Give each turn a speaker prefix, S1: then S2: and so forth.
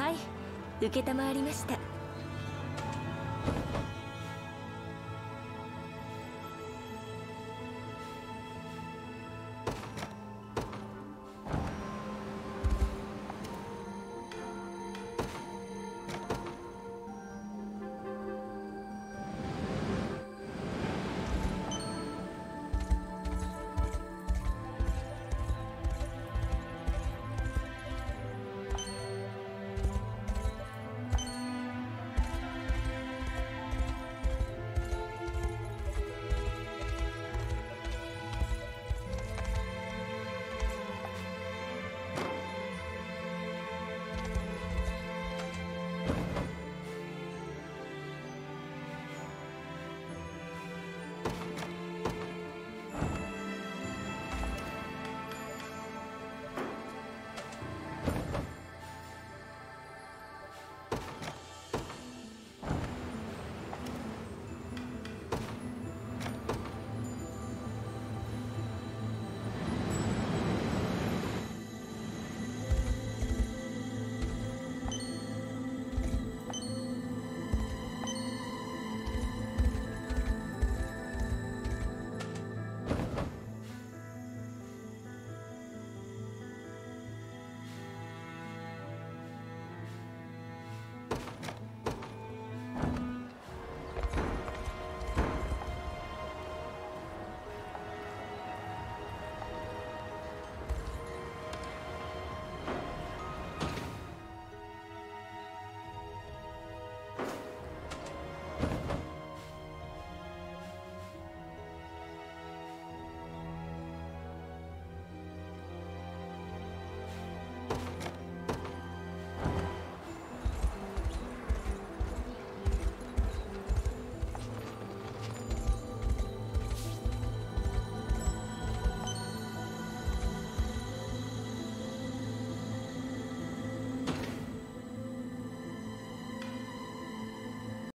S1: はい。承りました。